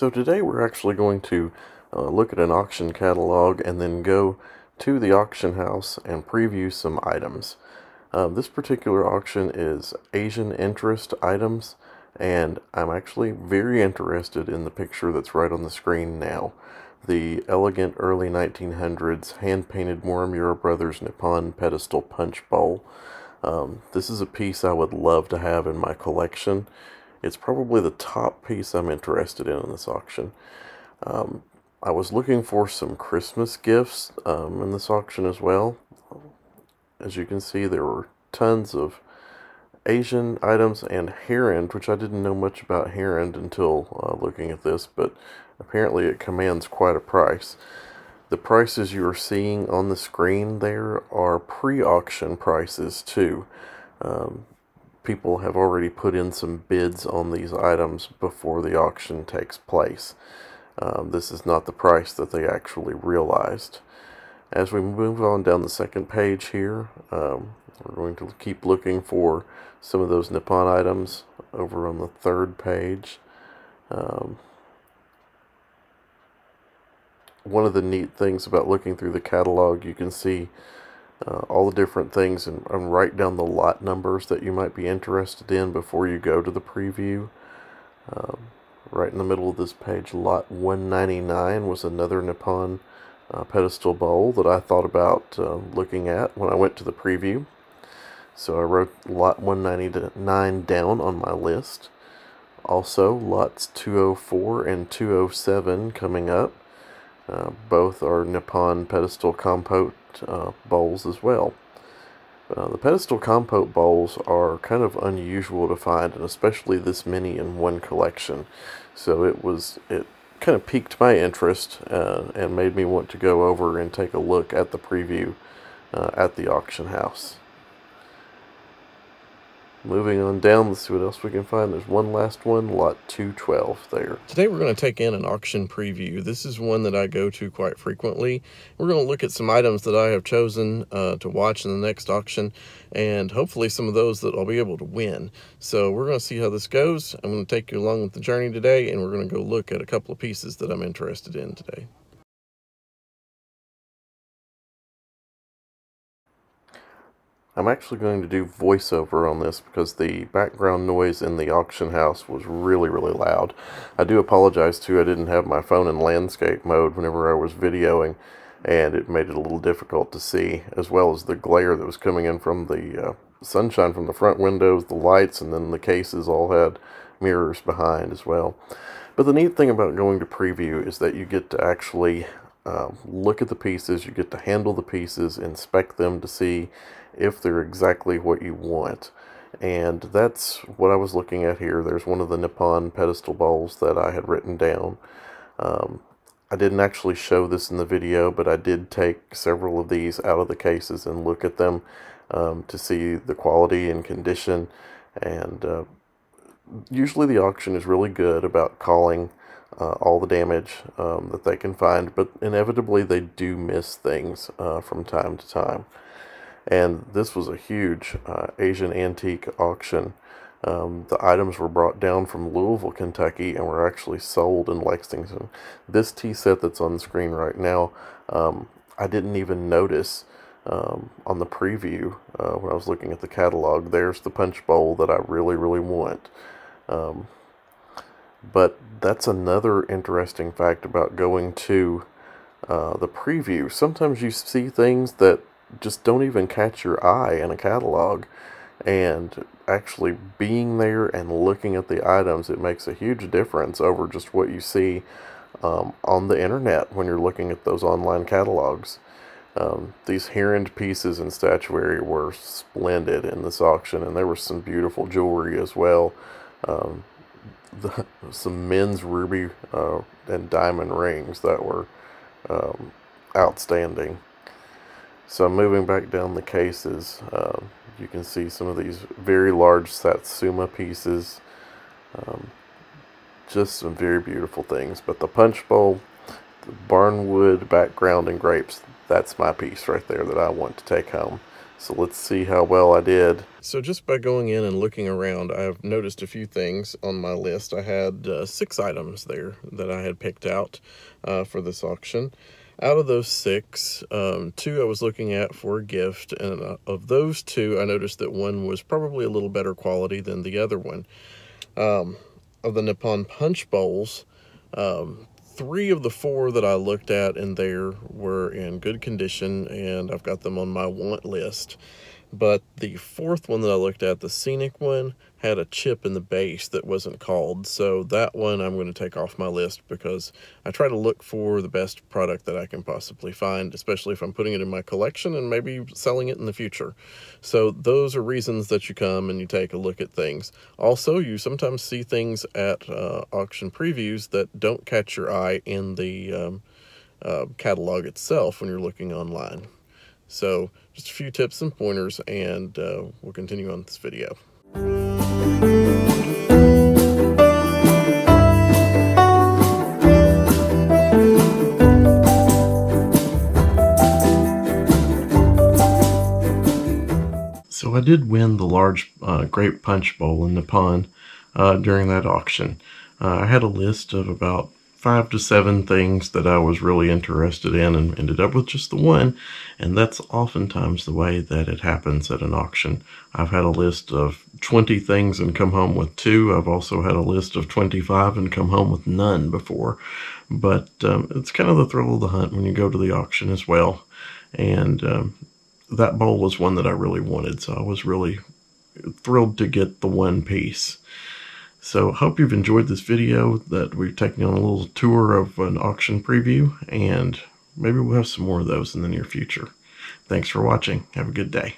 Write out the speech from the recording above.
So today we're actually going to uh, look at an auction catalog and then go to the auction house and preview some items. Uh, this particular auction is Asian interest items and I'm actually very interested in the picture that's right on the screen now. The elegant early 1900s hand-painted Morimura Brothers Nippon pedestal punch bowl. Um, this is a piece I would love to have in my collection. It's probably the top piece I'm interested in in this auction. Um, I was looking for some Christmas gifts um, in this auction as well. As you can see, there were tons of Asian items and Herend, which I didn't know much about Herend until uh, looking at this, but apparently it commands quite a price. The prices you are seeing on the screen there are pre-auction prices too. Um, people have already put in some bids on these items before the auction takes place. Um, this is not the price that they actually realized. As we move on down the second page here, um, we're going to keep looking for some of those Nippon items over on the third page. Um, one of the neat things about looking through the catalog, you can see uh, all the different things and, and, write down the lot numbers that you might be interested in before you go to the preview. Um, right in the middle of this page, lot 199 was another Nippon uh, pedestal bowl that I thought about uh, looking at when I went to the preview. So I wrote lot 199 down on my list. Also, lots 204 and 207 coming up. Uh, both are Nippon pedestal compote uh, bowls as well. Uh, the pedestal compote bowls are kind of unusual to find, and especially this many in one collection. So it was it kind of piqued my interest uh, and made me want to go over and take a look at the preview uh, at the auction house. Moving on down, let's see what else we can find. There's one last one, lot 212 there. Today we're going to take in an auction preview. This is one that I go to quite frequently. We're going to look at some items that I have chosen uh, to watch in the next auction and hopefully some of those that I'll be able to win. So we're going to see how this goes. I'm going to take you along with the journey today and we're going to go look at a couple of pieces that I'm interested in today. I'm actually going to do voiceover on this because the background noise in the auction house was really, really loud. I do apologize too, I didn't have my phone in landscape mode whenever I was videoing, and it made it a little difficult to see, as well as the glare that was coming in from the uh, sunshine from the front windows, the lights, and then the cases all had mirrors behind as well. But the neat thing about going to preview is that you get to actually uh, look at the pieces, you get to handle the pieces, inspect them to see if they're exactly what you want. And that's what I was looking at here. There's one of the Nippon pedestal bowls that I had written down. Um, I didn't actually show this in the video, but I did take several of these out of the cases and look at them um, to see the quality and condition. And uh, usually the auction is really good about calling uh, all the damage um, that they can find, but inevitably they do miss things uh, from time to time and this was a huge uh, Asian antique auction. Um, the items were brought down from Louisville, Kentucky, and were actually sold in Lexington. This tea set that's on the screen right now, um, I didn't even notice um, on the preview uh, when I was looking at the catalog. There's the punch bowl that I really, really want. Um, but that's another interesting fact about going to uh, the preview. Sometimes you see things that just don't even catch your eye in a catalog. And actually being there and looking at the items, it makes a huge difference over just what you see um, on the internet when you're looking at those online catalogs. Um, these Herend pieces and statuary were splendid in this auction, and there was some beautiful jewelry as well. Um, the, some men's ruby uh, and diamond rings that were um, outstanding. So moving back down the cases, uh, you can see some of these very large Satsuma pieces. Um, just some very beautiful things. But the punch bowl, the barnwood background and grapes, that's my piece right there that I want to take home. So let's see how well I did. So just by going in and looking around, I've noticed a few things on my list. I had uh, six items there that I had picked out uh, for this auction. Out of those six, um, two I was looking at for a gift, and uh, of those two, I noticed that one was probably a little better quality than the other one. Um, of the Nippon Punch Bowls, um, three of the four that I looked at in there were in good condition, and I've got them on my want list. But the fourth one that I looked at, the scenic one, had a chip in the base that wasn't called. So that one I'm going to take off my list because I try to look for the best product that I can possibly find, especially if I'm putting it in my collection and maybe selling it in the future. So those are reasons that you come and you take a look at things. Also, you sometimes see things at uh, auction previews that don't catch your eye in the um, uh, catalog itself when you're looking online. So just a few tips and pointers and uh, we'll continue on this video. So I did win the large uh, grape punch bowl in Nippon uh, during that auction. Uh, I had a list of about five to seven things that I was really interested in and ended up with just the one. And that's oftentimes the way that it happens at an auction. I've had a list of 20 things and come home with two. I've also had a list of 25 and come home with none before. But um, it's kind of the thrill of the hunt when you go to the auction as well. And um, that bowl was one that I really wanted. So I was really thrilled to get the one piece. So hope you've enjoyed this video that we're taking on a little tour of an auction preview and maybe we'll have some more of those in the near future. Thanks for watching. Have a good day.